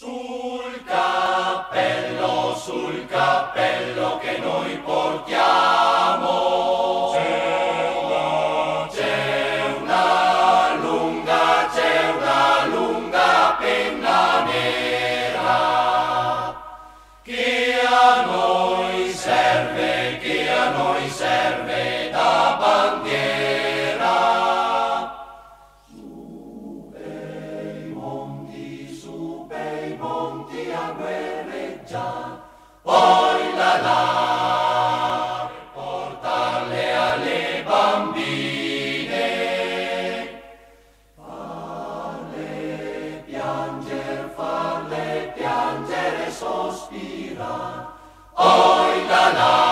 Sul cappello, sul cappello tutti a guerreggiare. Poi la la, portarle alle bambine, farle piangere, farle piangere, sospirare. Poi la la,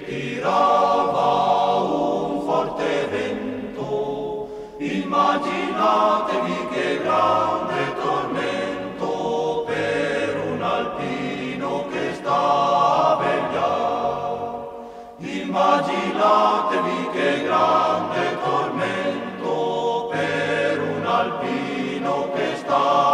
e tirava un forte vento. Immaginatevi che grande tormento per un alpino che sta a vegliare. Immaginatevi che grande tormento per un alpino che sta.